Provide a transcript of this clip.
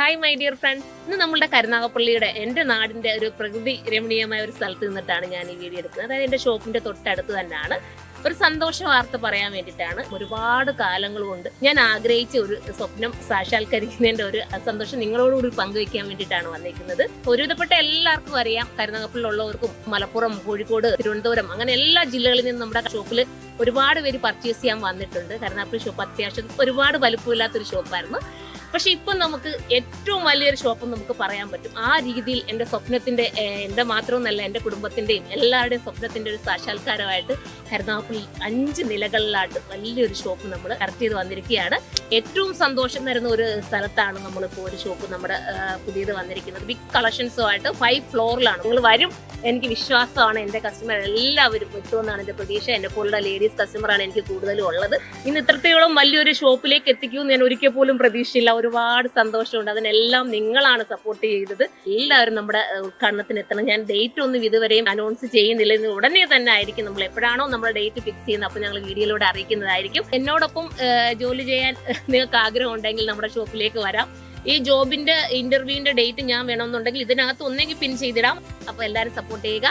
Hi my dear friends ഇന്ന് നമ്മളുടെ കരുനാഗപ്പള്ളിയുടെ എന്റെ നാടിന്റെ ഒരു പ്രകൃതി രമണീയമായ ഒരു സ്ഥലത്ത് നിന്നിട്ടാണ് ഞാൻ ഈ വീഡിയോ എടുക്കുന്നത്. അതായത് എന്റെ ഷോപ്പിന്റെ തൊട്ടടുത്ത് തന്നെയാണ്. ഒരു സന്തോഷ വാർത്ത പറയാൻ വേണ്ടിയിട്ടാണ് ഒരുപാട് കാലങ്ങൾ കൊണ്ട് ഞാൻ ആഗ്രഹിച്ച ഒരു സ്വപ്നം സാക്ഷാത്കരിക്കുന്നതിന്റെ ഒരു സന്തോഷം നിങ്ങളോടുകൂടി പങ്കുവെക്കാൻ വേണ്ടിയിട്ടാണ് വന്നിരിക്കുന്നത്. ഒരുവിധപ്പെട്ട എല്ലാവർക്കും അറിയാം കരുനാഗപ്പള്ളിലുള്ളവർക്കും മലപ്പുറം കോഴിക്കോട് തിരുവനന്തപുരം അങ്ങനെ എല്ലാ ജില്ലകളിൽ നിന്നും നമ്മുടെ ഷോപ്പിൽ ഒരുപാട് പേര് പർച്ചേസ് ചെയ്യാൻ വന്നിട്ടുണ്ട്. കരുനാഗപ്പള്ളി ഷോപ്പ് അത്യാവശ്യം ഒരുപാട് വലുപ്പമില്ലാത്തൊരു ഷോപ്പായിരുന്നു പക്ഷെ ഇപ്പം നമുക്ക് ഏറ്റവും വലിയൊരു ഷോപ്പ് നമുക്ക് പറയാൻ പറ്റും. ആ രീതിയിൽ എന്റെ സ്വപ്നത്തിന്റെ എന്റെ മാത്രമൊന്നല്ല എന്റെ കുടുംബത്തിന്റെയും എല്ലാവരുടെയും സ്വപ്നത്തിന്റെ ഒരു സാക്ഷാത്കാരമായിട്ട് കരുനാഗപ്പള്ളി അഞ്ച് നിലകളിലായിട്ട് വലിയൊരു ഷോപ്പ് നമ്മൾ കറക്റ്റ് ചെയ്ത് വന്നിരിക്കുകയാണ്. ഏറ്റവും സന്തോഷം തരുന്ന ഒരു സ്ഥലത്താണ് നമ്മളിപ്പോൾ ഒരു ഷോപ്പ് നമ്മുടെ പുതിയത് വന്നിരിക്കുന്നത്. ബിഗ് കളക്ഷൻസുമായിട്ട് ഫൈവ് ഫ്ലോറിലാണ് നിങ്ങൾ വരും. എനിക്ക് വിശ്വാസമാണ്. എന്റെ കസ്റ്റമർ എല്ലാവരും എത്തുമെന്നാണ് എന്റെ പ്രതീക്ഷ. എന്റെ പോലുള്ള ലേഡീസ് കസ്റ്റമറാണ് എനിക്ക് കൂടുതലും ഉള്ളത്. ഇന്ന് ഇത്രത്തോളം വലിയൊരു ഷോപ്പിലേക്ക് എത്തിക്കുമെന്ന് ഞാൻ ഒരിക്കൽ പോലും പ്രതീക്ഷയില്ല ഒരുപാട് സന്തോഷമുണ്ട്. അതിനെല്ലാം നിങ്ങളാണ് സപ്പോർട്ട് ചെയ്തത്. എല്ലാവരും നമ്മുടെ ഉദ്ഘാടനത്തിന് എത്തണം ഞാൻ ഡേറ്റ് ഒന്നും ഇതുവരെയും അനൗൺസ് ചെയ്യുന്നില്ല. ഇന്ന് ഉടനെ തന്നെ ആയിരിക്കും നമ്മൾ എപ്പോഴാണോ നമ്മുടെ ഡേറ്റ് ഫിക്സ് ചെയ്യുന്നത്. അപ്പോൾ ഞങ്ങൾ വീഡിയോയിലൂടെ അറിയിക്കുന്നതായിരിക്കും. എന്നോടൊപ്പം ജോലി ചെയ്യാൻ നിങ്ങൾക്ക് ആഗ്രഹം ഉണ്ടെങ്കിൽ നമ്മുടെ ഷോപ്പിലേക്ക് വരാം. ഈ ജോബിന്റെ ഇന്റർവ്യൂവിന്റെ ഡേറ്റ് ഞാൻ വേണമെന്നുണ്ടെങ്കിൽ ഇതിനകത്ത് ഒന്നെങ്കിൽ പിൻ ചെയ്തിടാം. അപ്പോൾ എല്ലാവരും സപ്പോർട്ട് ചെയ്യുക.